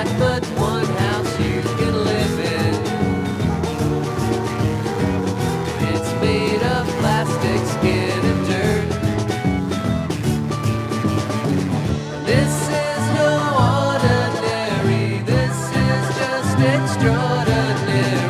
But one house you can live in. It's made of plastic, skin, and dirt. This is no ordinary, this is just extraordinary.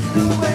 Thank you.